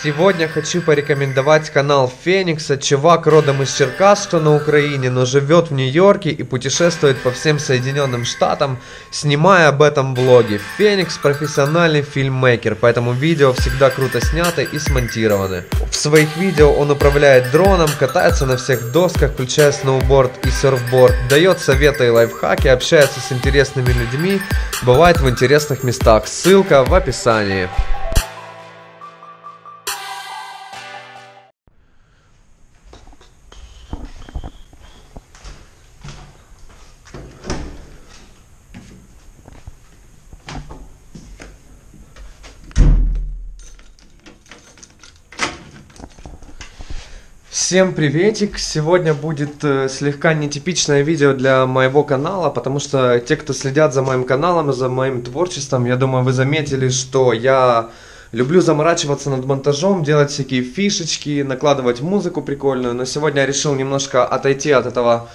Сегодня хочу порекомендовать канал Феникса. Чувак родом из Черкас, что на Украине, но живет в Нью-Йорке и путешествует по всем Соединенным Штатам, снимая об этом влоги. Феникс профессиональный фильммейкер, поэтому видео всегда круто сняты и смонтированы. В своих видео он управляет дроном, катается на всех досках, включая сноуборд и серфборд, дает советы и лайфхаки, общается с интересными людьми, бывает в интересных местах. Ссылка в описании. Всем приветик! Сегодня будет э, слегка нетипичное видео для моего канала, потому что те, кто следят за моим каналом, за моим творчеством, я думаю, вы заметили, что я люблю заморачиваться над монтажом, делать всякие фишечки, накладывать музыку прикольную, но сегодня я решил немножко отойти от этого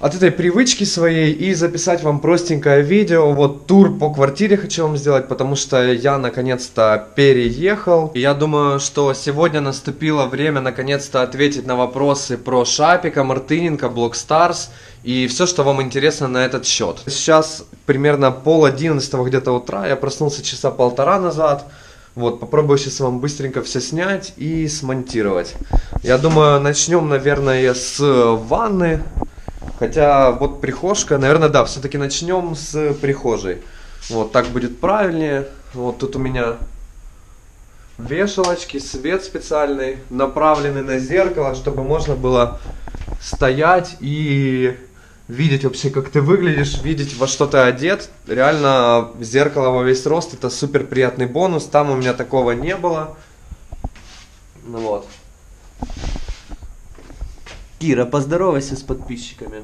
от этой привычки своей и записать вам простенькое видео. Вот тур по квартире хочу вам сделать, потому что я наконец-то переехал. И я думаю, что сегодня наступило время наконец-то ответить на вопросы про Шапика, Мартыненко, Блокстарс и все, что вам интересно на этот счет. Сейчас примерно пол одиннадцатого где-то утра, я проснулся часа полтора назад. Вот, попробую сейчас вам быстренько все снять и смонтировать. Я думаю, начнем, наверное, с ванны. Хотя вот прихожка, наверное, да, все-таки начнем с прихожей. Вот так будет правильнее. Вот тут у меня вешалочки, свет специальный, направленный на зеркало, чтобы можно было стоять и видеть вообще, как ты выглядишь, видеть, во что ты одет. Реально, зеркало во весь рост, это супер приятный бонус. Там у меня такого не было. Ну вот. Кира, поздоровайся с подписчиками.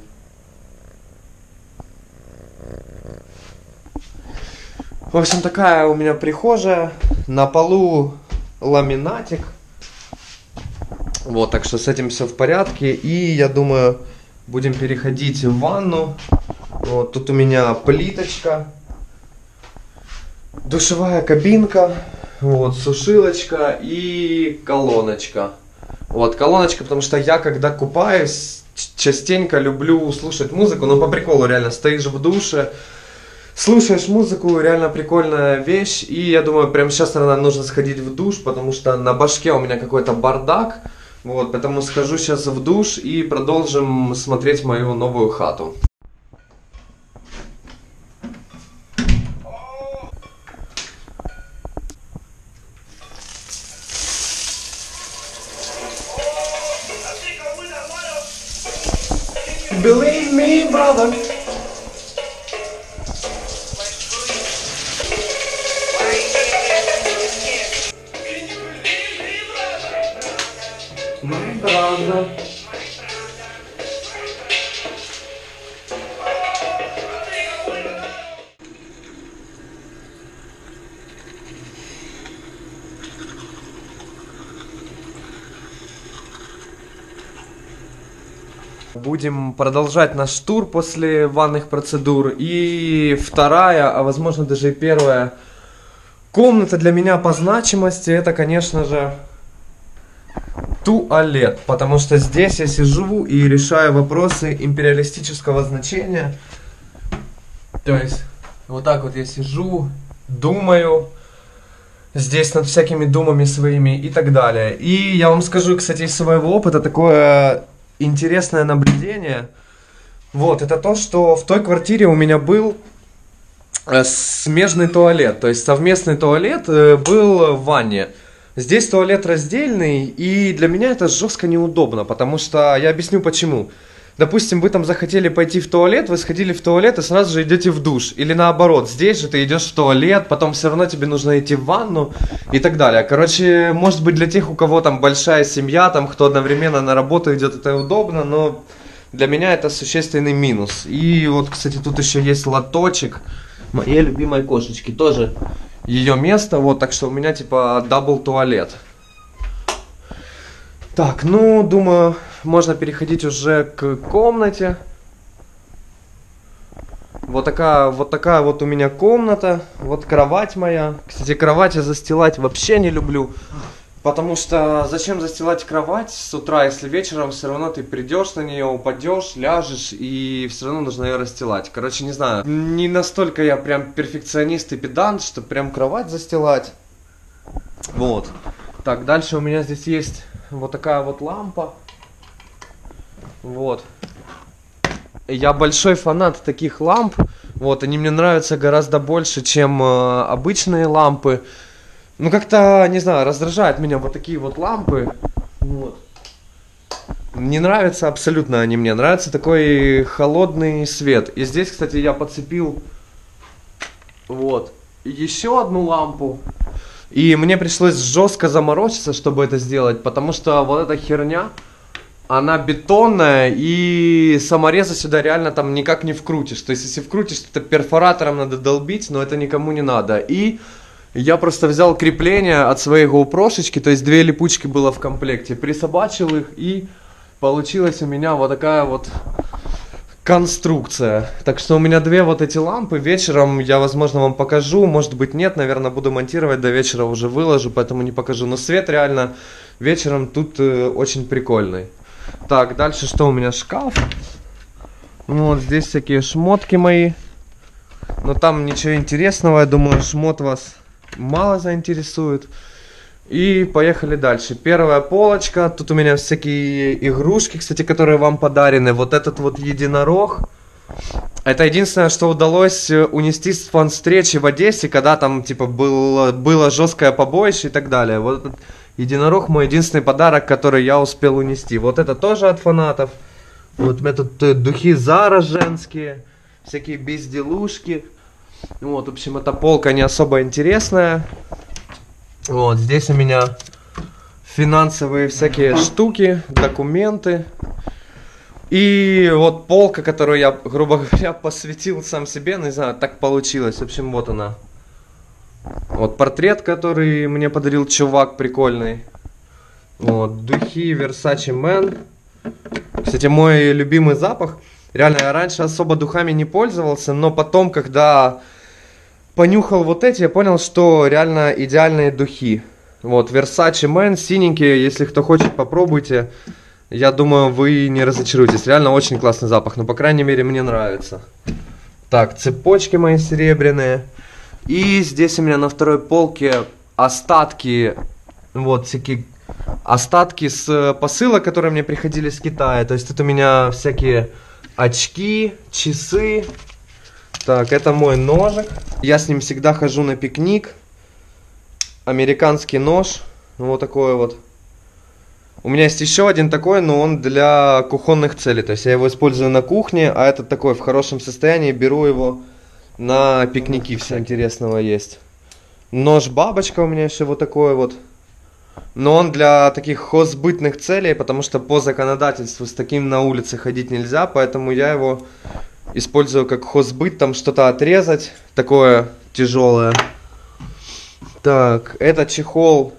В общем, такая у меня прихожая. На полу ламинатик. Вот, так что с этим все в порядке. И я думаю, будем переходить в ванну. Вот, тут у меня плиточка. Душевая кабинка. Вот, сушилочка и колоночка. Вот, колоночка, потому что я, когда купаюсь, частенько люблю слушать музыку, но по приколу реально, стоишь в душе, слушаешь музыку, реально прикольная вещь, и я думаю, прямо сейчас, наверное, нужно сходить в душ, потому что на башке у меня какой-то бардак, вот, поэтому схожу сейчас в душ и продолжим смотреть мою новую хату. Brother. My brother. Будем продолжать наш тур после ванных процедур. И вторая, а возможно даже и первая комната для меня по значимости, это, конечно же, туалет. Потому что здесь я сижу и решаю вопросы империалистического значения. То есть, вот так вот я сижу, думаю, здесь над всякими думами своими и так далее. И я вам скажу, кстати, из своего опыта такое интересное наблюдение. Вот, это то, что в той квартире у меня был э, смежный туалет, то есть совместный туалет э, был в ванне. Здесь туалет раздельный, и для меня это жестко неудобно, потому что я объясню почему. Допустим, вы там захотели пойти в туалет, вы сходили в туалет и сразу же идете в душ. Или наоборот, здесь же ты идешь в туалет, потом все равно тебе нужно идти в ванну и так далее. Короче, может быть для тех, у кого там большая семья, там кто одновременно на работу идет, это удобно, но для меня это существенный минус. И вот, кстати, тут еще есть лоточек моей любимой кошечки, тоже ее место, вот, так что у меня типа double туалет. Так, ну, думаю, можно переходить уже к комнате. Вот такая, вот такая вот у меня комната. Вот кровать моя. Кстати, кровать я застилать вообще не люблю. Потому что зачем застилать кровать с утра, если вечером все равно ты придешь на нее, упадешь, ляжешь, и все равно нужно ее расстилать. Короче, не знаю, не настолько я прям перфекционист и педант, что прям кровать застилать. Вот. Так, дальше у меня здесь есть вот такая вот лампа. Вот. Я большой фанат таких ламп. Вот, они мне нравятся гораздо больше, чем э, обычные лампы. Ну, как-то, не знаю, раздражают меня вот такие вот лампы. Вот. Не нравятся абсолютно они мне. Нравится такой холодный свет. И здесь, кстати, я подцепил вот еще одну лампу. И мне пришлось жестко заморочиться, чтобы это сделать, потому что вот эта херня, она бетонная, и самореза сюда реально там никак не вкрутишь. То есть, если вкрутишь, то это перфоратором надо долбить, но это никому не надо. И я просто взял крепление от своей GoPro, то есть две липучки было в комплекте, присобачил их и получилась у меня вот такая вот конструкция. Так что у меня две вот эти лампы. Вечером я, возможно, вам покажу. Может быть, нет. Наверное, буду монтировать. До вечера уже выложу, поэтому не покажу. Но свет реально вечером тут э, очень прикольный. Так, дальше что у меня? Шкаф. Ну, вот здесь всякие шмотки мои. Но там ничего интересного. Я думаю, шмот вас мало заинтересует. И поехали дальше. Первая полочка. Тут у меня всякие игрушки, кстати, которые вам подарены. Вот этот вот единорог. Это единственное, что удалось э, унести с фан-встречи в Одессе, когда там, типа, было, было жесткое побоище и так далее. Вот этот единорог мой единственный подарок, который я успел унести. Вот это тоже от фанатов. Вот меня тут э, духи Зара женские, всякие безделушки. Вот, в общем, эта полка не особо интересная. Вот, здесь у меня финансовые всякие штуки, документы. И вот полка, которую я, грубо говоря, посвятил сам себе, не знаю, так получилось. В общем, вот она. Вот портрет, который мне подарил чувак прикольный. Вот, духи Versace Man. Кстати, мой любимый запах – Реально, я раньше особо духами не пользовался, но потом, когда понюхал вот эти, я понял, что реально идеальные духи. Вот, Versace Man, синенькие, если кто хочет, попробуйте. Я думаю, вы не разочаруетесь. Реально очень классный запах, но, по крайней мере, мне нравится. Так, цепочки мои серебряные. И здесь у меня на второй полке остатки, вот, всякие остатки с посылок, которые мне приходили с Китая. То есть тут у меня всякие очки, часы. Так, это мой ножик. Я с ним всегда хожу на пикник. Американский нож. Вот такой вот. У меня есть еще один такой, но он для кухонных целей. То есть я его использую на кухне, а этот такой в хорошем состоянии. Беру его на пикники. Все интересного есть. Нож бабочка у меня еще вот такой вот. Но он для таких хозбытных целей, потому что по законодательству с таким на улице ходить нельзя, поэтому я его использую как хозбыт, там что-то отрезать, такое тяжелое. Так, это чехол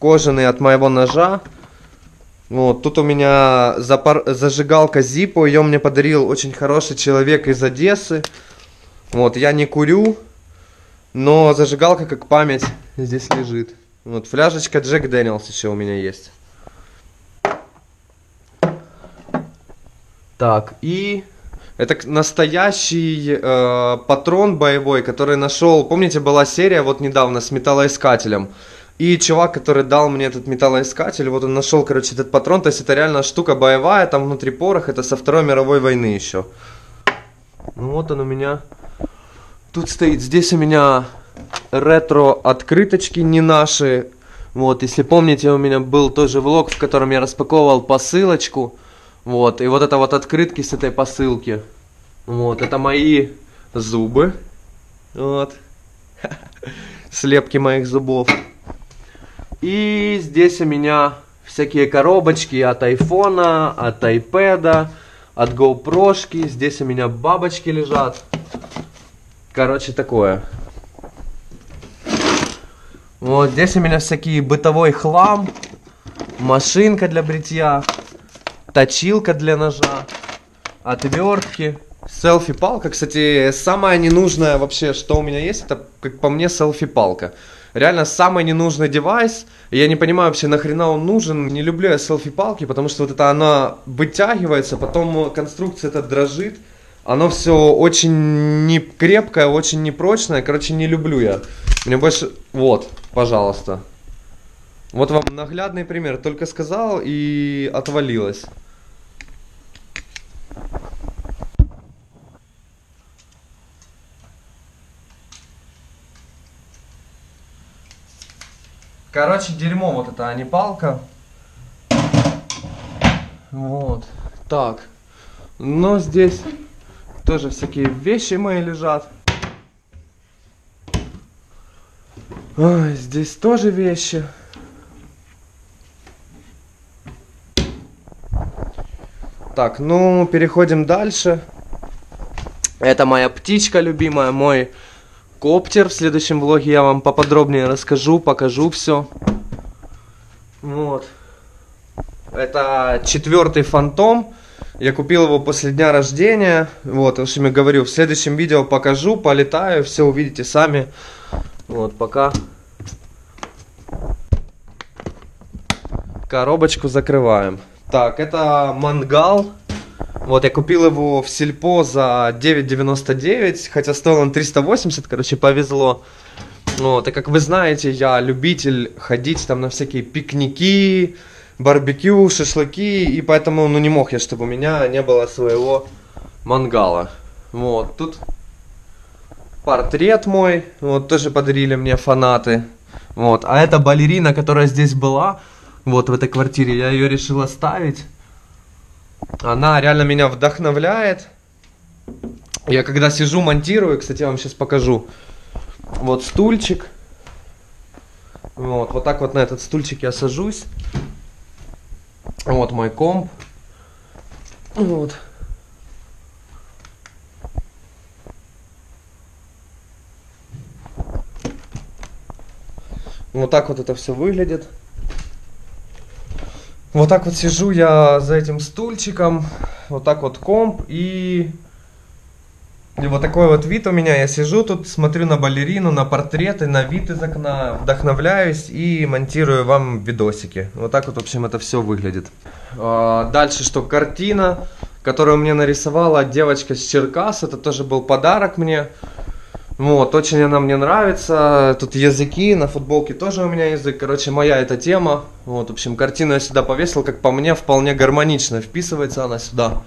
кожаный от моего ножа. Вот, тут у меня запар... зажигалка Zippo, ее мне подарил очень хороший человек из Одессы. Вот, я не курю, но зажигалка как память здесь лежит. Вот фляжечка Джек Дэниелс еще у меня есть. Так, и это настоящий э, патрон боевой, который нашел. Помните, была серия вот недавно с металлоискателем. И чувак, который дал мне этот металлоискатель, вот он нашел, короче, этот патрон. То есть это реально штука боевая, там внутри порох, это со Второй мировой войны еще. Ну вот он у меня. Тут стоит. Здесь у меня ретро-открыточки не наши. Вот, если помните, у меня был тоже влог, в котором я распаковывал посылочку. Вот, и вот это вот открытки с этой посылки. Вот, это мои зубы. Вот. Слепки моих зубов. И здесь у меня всякие коробочки от айфона, от айпэда, от GoPro. Здесь у меня бабочки лежат. Короче, такое. Вот здесь у меня всякие бытовой хлам, машинка для бритья, точилка для ножа, отвертки, селфи-палка. Кстати, самое ненужное вообще, что у меня есть, это, как по мне, селфи-палка. реально самый ненужный девайс. Я не понимаю вообще, нахрена он нужен. Не люблю я селфи-палки, потому что вот это она вытягивается, потом конструкция это дрожит. Оно все очень не крепкое, очень непрочное. Короче, не люблю я. Мне больше... Вот, пожалуйста. Вот вам наглядный пример. Только сказал и отвалилось. Короче, дерьмо вот это, а не палка. Вот. Так. Но здесь тоже всякие вещи мои лежат. Ой, здесь тоже вещи. Так, ну, переходим дальше. Это моя птичка любимая, мой коптер. В следующем влоге я вам поподробнее расскажу, покажу все. Вот. Это четвертый фантом. Я купил его после дня рождения. Вот, в общем, я говорю, в следующем видео покажу, полетаю, все увидите сами. Вот, пока. Коробочку закрываем. Так, это мангал. Вот, я купил его в Сельпо за 9,99, хотя стоил он 380, короче, повезло. Вот, и как вы знаете, я любитель ходить там на всякие пикники, барбекю, шашлыки, и поэтому, ну, не мог я, чтобы у меня не было своего мангала. Вот, тут портрет мой, вот, тоже подарили мне фанаты. Вот, а это балерина, которая здесь была, вот в этой квартире, я ее решил оставить. Она реально меня вдохновляет. Я когда сижу, монтирую, кстати, я вам сейчас покажу. Вот стульчик. Вот, вот так вот на этот стульчик я сажусь. Вот мой комп. Вот. Вот так вот это все выглядит. Вот так вот сижу я за этим стульчиком, вот так вот комп и... И вот такой вот вид у меня, я сижу тут, смотрю на балерину, на портреты, на вид из окна, вдохновляюсь и монтирую вам видосики. Вот так вот, в общем, это все выглядит. А, дальше что, картина, которую мне нарисовала девочка с Черкас, это тоже был подарок мне. Вот, очень она мне нравится. Тут языки, на футболке тоже у меня язык. Короче, моя эта тема. Вот, в общем, картину я сюда повесил, как по мне, вполне гармонично вписывается она сюда.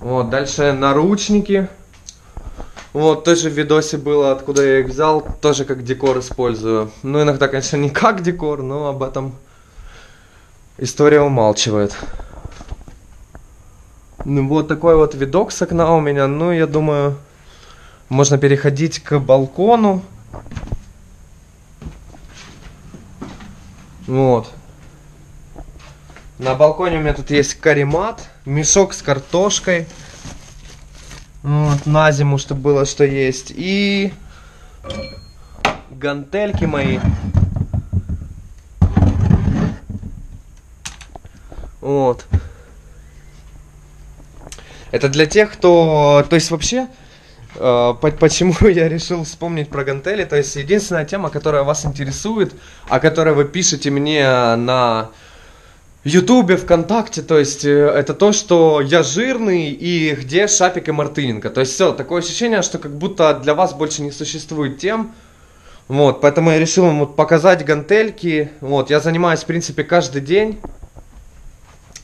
Вот, дальше наручники. Вот, тоже в видосе было, откуда я их взял, тоже как декор использую. Ну, иногда, конечно, не как декор, но об этом история умалчивает. Ну, вот такой вот видок с окна у меня. Ну, я думаю, можно переходить к балкону. Вот. На балконе у меня тут есть каремат, мешок с картошкой. Вот, на зиму, чтобы было что есть. И гантельки мои. Вот. Это для тех, кто... То есть вообще Э, почему я решил вспомнить про гантели? То есть единственная тема, которая вас интересует, о которой вы пишете мне на Ютубе, ВКонтакте, то есть э, это то, что я жирный и где Шапик и Мартыненко. То есть все, такое ощущение, что как будто для вас больше не существует тем. Вот, поэтому я решил вам вот показать гантельки. Вот, я занимаюсь, в принципе, каждый день.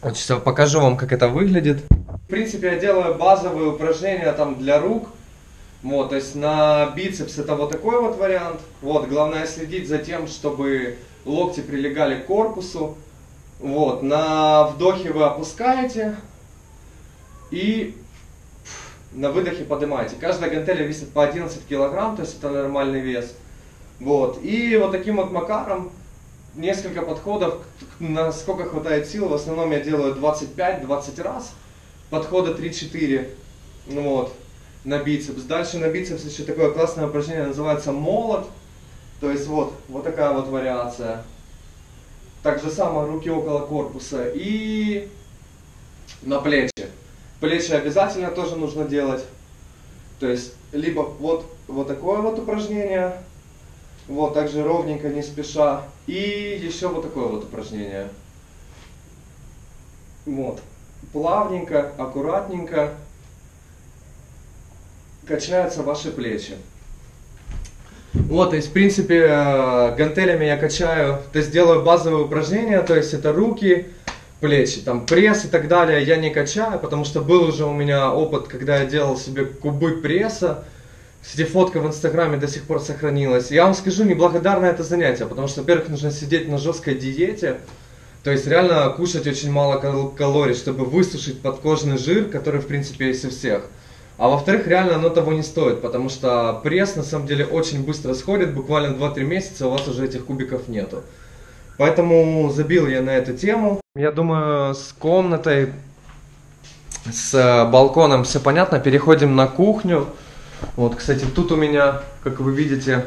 Вот сейчас покажу вам, как это выглядит. В принципе, я делаю базовые упражнения там для рук. Вот, то есть на бицепс это вот такой вот вариант. Вот, главное следить за тем, чтобы локти прилегали к корпусу. Вот, на вдохе вы опускаете и на выдохе поднимаете. Каждая гантеля весит по 11 килограмм, то есть это нормальный вес. Вот, и вот таким вот макаром несколько подходов, насколько хватает сил, в основном я делаю 25-20 раз, подхода 3-4. Ну вот, на бицепс. Дальше на бицепс еще такое классное упражнение называется молот. То есть вот, вот такая вот вариация. Так же самое руки около корпуса. И на плечи. Плечи обязательно тоже нужно делать. То есть либо вот, вот такое вот упражнение. Вот, также ровненько, не спеша. И еще вот такое вот упражнение. Вот. Плавненько, аккуратненько качаются ваши плечи. Вот, то есть, в принципе, э, гантелями я качаю, то есть делаю базовые упражнения, то есть это руки, плечи, там пресс и так далее я не качаю, потому что был уже у меня опыт, когда я делал себе кубы пресса, кстати, фотка в инстаграме до сих пор сохранилась. Я вам скажу, неблагодарное это занятие, потому что, во-первых, нужно сидеть на жесткой диете, то есть реально кушать очень мало калорий, чтобы высушить подкожный жир, который, в принципе, есть у всех. А во-вторых, реально оно того не стоит, потому что пресс на самом деле очень быстро сходит, буквально 2-3 месяца у вас уже этих кубиков нету. Поэтому забил я на эту тему. Я думаю, с комнатой, с э, балконом все понятно. Переходим на кухню. Вот, кстати, тут у меня, как вы видите,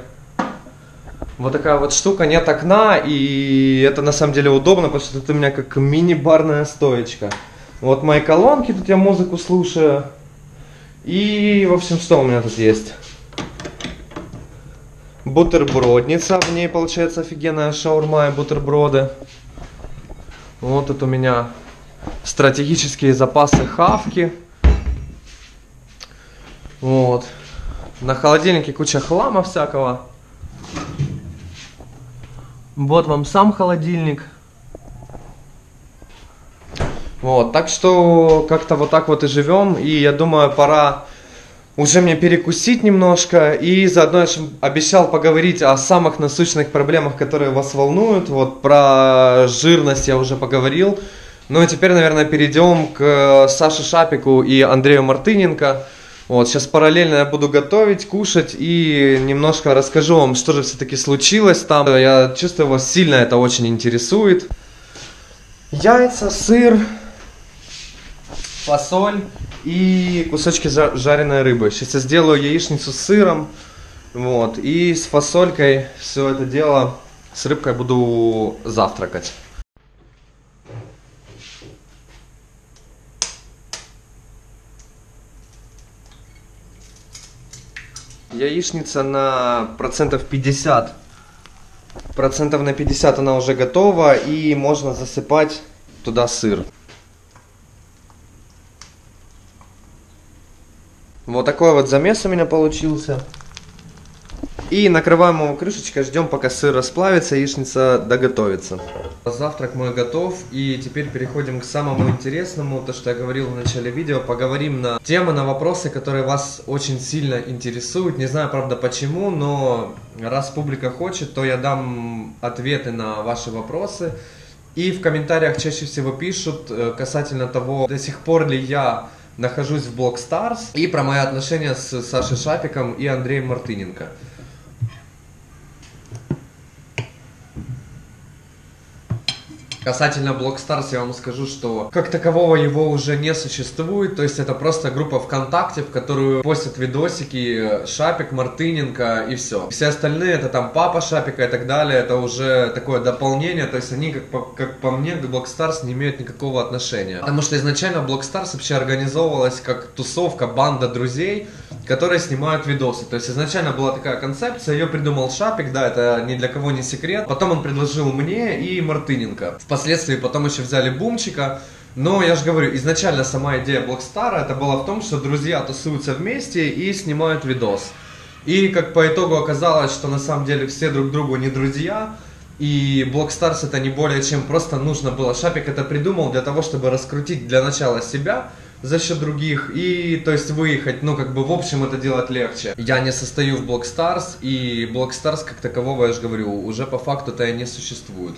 вот такая вот штука, нет окна, и это на самом деле удобно, потому что это у меня как мини-барная стоечка. Вот мои колонки, тут я музыку слушаю. И, в общем, что у меня тут есть? Бутербродница, в ней получается офигенная шаурма и бутерброды. Вот тут у меня стратегические запасы хавки. Вот. На холодильнике куча хлама всякого. Вот вам сам холодильник. Вот, так что как-то вот так вот и живем, и я думаю, пора уже мне перекусить немножко, и заодно я обещал поговорить о самых насущных проблемах, которые вас волнуют, вот про жирность я уже поговорил, ну и теперь, наверное, перейдем к Саше Шапику и Андрею Мартыненко. Вот, сейчас параллельно я буду готовить, кушать и немножко расскажу вам, что же все-таки случилось там. Я чувствую, вас сильно это очень интересует. Яйца, сыр, фасоль и кусочки жареной рыбы. Сейчас я сделаю яичницу с сыром, вот, и с фасолькой все это дело с рыбкой буду завтракать. Яичница на процентов 50. Процентов на 50 она уже готова и можно засыпать туда сыр. Вот такой вот замес у меня получился. И накрываем его крышечкой, ждем пока сыр расплавится, яичница доготовится. Завтрак мой готов, и теперь переходим к самому интересному, то, что я говорил в начале видео. Поговорим на темы, на вопросы, которые вас очень сильно интересуют. Не знаю, правда, почему, но раз публика хочет, то я дам ответы на ваши вопросы. И в комментариях чаще всего пишут э, касательно того, до сих пор ли я нахожусь в Block Stars и про мои отношения с Сашей Шапиком и Андреем Мартыненко. Касательно Blockstars я вам скажу, что как такового его уже не существует, то есть это просто группа ВКонтакте, в которую постят видосики Шапик, Мартыненко и все. Все остальные это там папа Шапика и так далее, это уже такое дополнение, то есть они, как по, как по мне, к Blockstars не имеют никакого отношения. Потому что изначально Blockstars вообще организовывалась как тусовка, банда друзей, которые снимают видосы. То есть изначально была такая концепция, ее придумал Шапик, да, это ни для кого не секрет. Потом он предложил мне и Мартыненко. Впоследствии потом еще взяли Бумчика. Но я же говорю, изначально сама идея Блокстара это была в том, что друзья тусуются вместе и снимают видос. И как по итогу оказалось, что на самом деле все друг другу не друзья, и Blockstars это не более чем просто нужно было. Шапик это придумал для того, чтобы раскрутить для начала себя, за счет других и, то есть, выехать, ну, как бы, в общем, это делать легче. Я не состою в Blockstars, и Blockstars, как такового, я же говорю, уже по факту-то и не существует.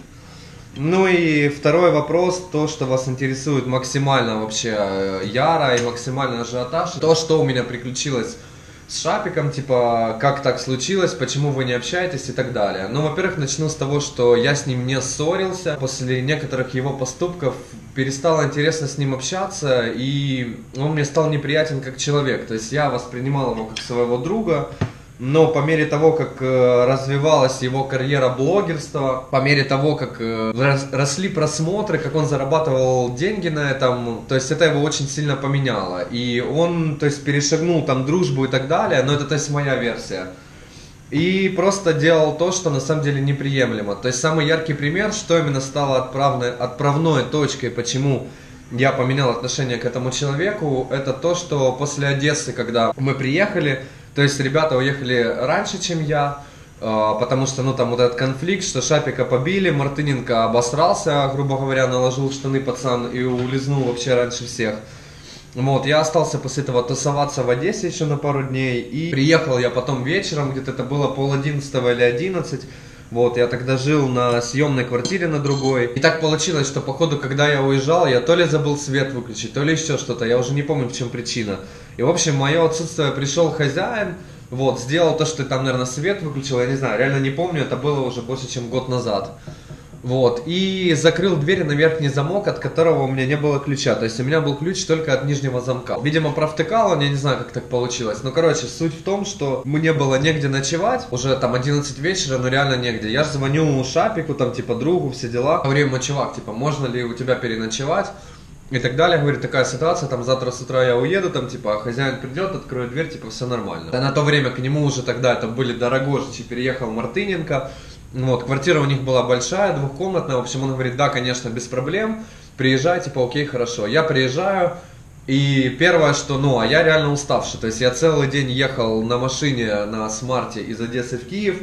Ну и второй вопрос, то, что вас интересует максимально вообще э, яро и максимально ажиотаж, то, что у меня приключилось с Шапиком, типа, как так случилось, почему вы не общаетесь и так далее. Ну, во-первых, начну с того, что я с ним не ссорился. После некоторых его поступков перестало интересно с ним общаться, и он мне стал неприятен как человек. То есть я воспринимал его как своего друга, но по мере того, как э, развивалась его карьера блогерства, по мере того, как э, росли просмотры, как он зарабатывал деньги на этом, то есть это его очень сильно поменяло. И он, то есть, перешагнул там дружбу и так далее, но это, то есть, моя версия. и просто делал то, что на самом деле неприемлемо. То есть самый яркий пример, что именно стало отправной, отправной точкой, почему я поменял отношение к этому человеку, это то, что после Одессы, когда мы приехали, то есть ребята уехали раньше, чем я, а, потому что, ну, там вот этот конфликт, что Шапика побили, Мартыненко обосрался, грубо говоря, наложил штаны пацан и улизнул вообще раньше всех. Вот, я остался после этого тусоваться в Одессе еще на пару дней, и приехал я потом вечером, где-то это было пол одиннадцатого или одиннадцать, вот, я тогда жил на съемной квартире на другой. И так получилось, что походу, когда я уезжал, я то ли забыл свет выключить, то ли еще что-то, я уже не помню, в чем причина. И, в общем, мое отсутствие пришел хозяин, вот, сделал то, что там, наверное, свет выключил, я не знаю, реально не помню, это было уже больше, чем год назад. Вот, и закрыл дверь на верхний замок, от которого у меня не было ключа. То есть у меня был ключ только от нижнего замка. Видимо, провтыкал он, я не знаю, как так получилось. Но, короче, суть в том, что мне было негде ночевать. Уже там 11 вечера, но реально негде. Я же звоню Шапику, там, типа, другу, все дела. Ему, чувак, типа, можно ли у тебя переночевать? И так далее. Говорит, такая ситуация, там завтра с утра я уеду, там типа хозяин придет, откроет дверь, типа все нормально. А на то время к нему уже тогда это были Дорогожичи, переехал Мартыненко, вот, квартира у них была большая, двухкомнатная, в общем, он говорит, да, конечно, без проблем, приезжай, типа, окей, хорошо. Я приезжаю, и первое, что, ну, а я реально уставший, то есть я целый день ехал на машине на смарте из Одессы в Киев,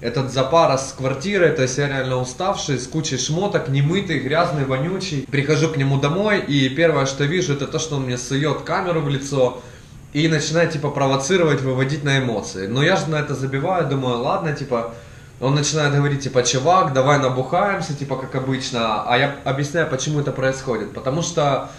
этот запарос с квартирой, то есть я реально уставший, с кучей шмоток, немытый, грязный, вонючий. Прихожу к нему домой, и первое, что вижу, это то, что он мне сует камеру в лицо, и начинает, типа, провоцировать, выводить на эмоции. Но я же на это забиваю, думаю, ладно, типа, он начинает говорить, типа, чувак, давай набухаемся, типа, как обычно. А я объясняю, почему это происходит. Потому что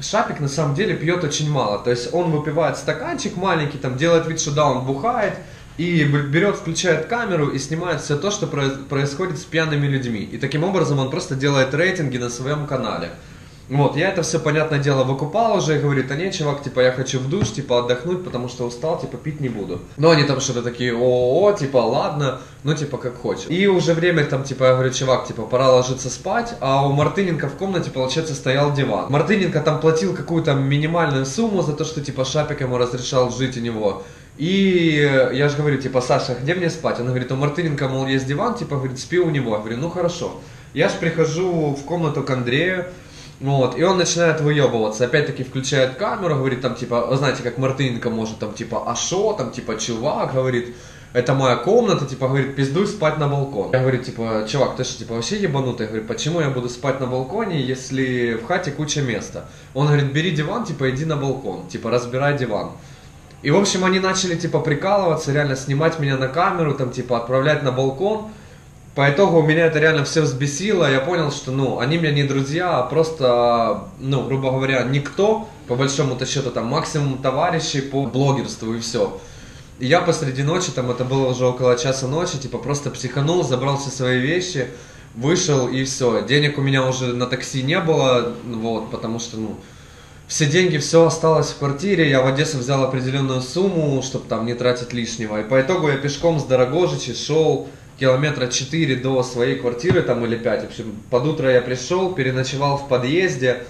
Шапик на самом деле пьет очень мало. То есть он выпивает стаканчик маленький, там делает вид, что да, он бухает, и берет, включает камеру и снимает все то, что происходит с пьяными людьми. И таким образом он просто делает рейтинги на своем канале. Вот, я это все, понятное дело, выкупал уже и говорит, а не, чувак, типа, я хочу в душ, типа, отдохнуть, потому что устал, типа, пить не буду. Но они там что-то такие, о, типа, ладно, ну, типа, как хочешь. И уже время там, типа, я говорю, чувак, типа, пора ложиться спать, а у Мартыненко в комнате, получается, стоял диван. Мартыненко там платил какую-то минимальную сумму за то, что, типа, Шапик ему разрешал жить у него. И я же говорю, типа, Саша, где мне спать? Он говорит, у Мартыненко, мол, есть диван, типа, говорит, спи у него. Я говорю, ну, хорошо. Я же прихожу в комнату к Андрею, вот, и он начинает выебываться, опять-таки включает камеру, говорит там, типа, знаете, как Мартыненко может, там, типа, а шо, там, типа, чувак, говорит, это моя комната, типа, говорит, пиздуй спать на балкон. Я говорю, типа, чувак, ты что, типа, вообще ебанутый? Я говорю, почему я буду спать на балконе, если в хате куча места? Он говорит, бери диван, типа, иди на балкон, типа, разбирай диван. И, в общем, они начали, типа, прикалываться, реально снимать меня на камеру, там, типа, отправлять на балкон. По итогу у меня это реально все взбесило, я понял, что, ну, они мне не друзья, а просто, ну, грубо говоря, никто, по большому-то счету, там, максимум товарищи по блогерству и все. И я посреди ночи, там, это было уже около часа ночи, типа, просто психанул, забрал все свои вещи, вышел и все. Денег у меня уже на такси не было, вот, потому что, ну, все деньги, все осталось в квартире, я в Одессу взял определенную сумму, чтобы там не тратить лишнего. И по итогу я пешком с Дорогожичи шел километра 4 до своей квартиры, там или 5. В общем, под утро я пришел, переночевал в подъезде,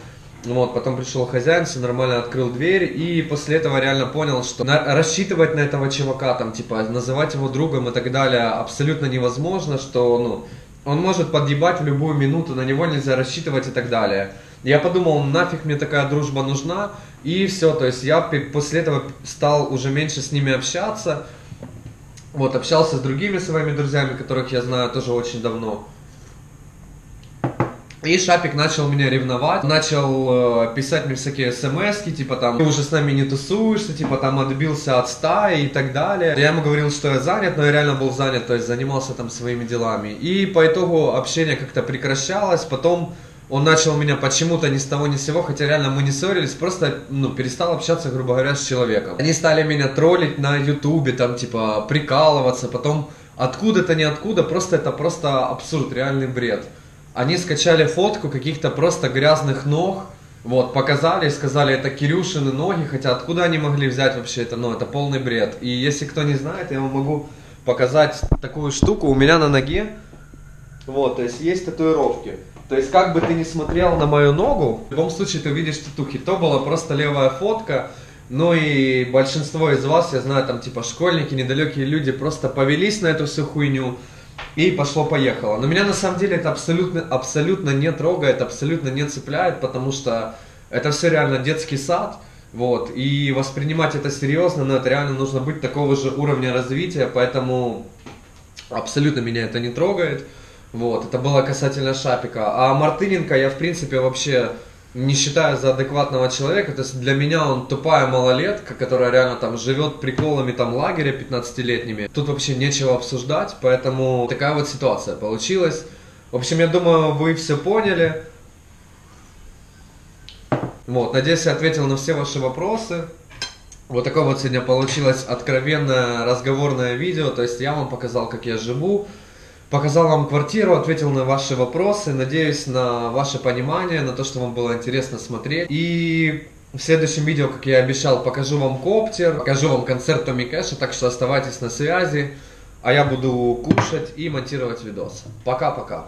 вот, потом пришел хозяин, все нормально открыл дверь, и после этого реально понял, что на, рассчитывать на этого чувака, там, типа, называть его другом и так далее абсолютно невозможно, что, ну, он может подъебать в любую минуту, на него нельзя рассчитывать и так далее. Я подумал, нафиг мне такая дружба нужна, и все, то есть я после этого стал уже меньше с ними общаться, вот, общался с другими своими друзьями, которых я знаю тоже очень давно. И Шапик начал меня ревновать, начал э, писать мне всякие смс типа там, ты уже с нами не тусуешься, типа там отбился от стаи и так далее. Я ему говорил, что я занят, но я реально был занят, то есть занимался там своими делами. И по итогу общение как-то прекращалось, потом он начал меня почему-то ни с того ни с сего, хотя реально мы не ссорились, просто, ну, перестал общаться, грубо говоря, с человеком. Они стали меня троллить на ютубе, там, типа, прикалываться, потом откуда-то, ниоткуда, просто это просто абсурд, реальный бред. Они скачали фотку каких-то просто грязных ног, вот, показали сказали, это Кирюшины ноги, хотя откуда они могли взять вообще это, ну, это полный бред. И если кто не знает, я вам могу показать такую штуку у меня на ноге, вот, то есть есть татуировки. То есть, как бы ты ни смотрел на мою ногу, в любом случае ты увидишь татухи. То была просто левая фотка, Ну и большинство из вас, я знаю, там типа школьники, недалекие люди просто повелись на эту всю хуйню и пошло-поехало. Но меня на самом деле это абсолютно, абсолютно не трогает, абсолютно не цепляет, потому что это все реально детский сад, вот, и воспринимать это серьезно, но это реально нужно быть такого же уровня развития, поэтому абсолютно меня это не трогает. Вот, это было касательно Шапика. А Мартыненко я, в принципе, вообще не считаю за адекватного человека. То есть для меня он тупая малолетка, которая реально там живет приколами там лагеря 15-летними. Тут вообще нечего обсуждать, поэтому такая вот ситуация получилась. В общем, я думаю, вы все поняли. Вот, надеюсь, я ответил на все ваши вопросы. Вот такое вот сегодня получилось откровенное разговорное видео. То есть я вам показал, как я живу. Показал вам квартиру, ответил на ваши вопросы. Надеюсь на ваше понимание, на то, что вам было интересно смотреть. И в следующем видео, как я обещал, покажу вам коптер, покажу вам концерт Томми Кэша, так что оставайтесь на связи. А я буду кушать и монтировать видос. Пока-пока.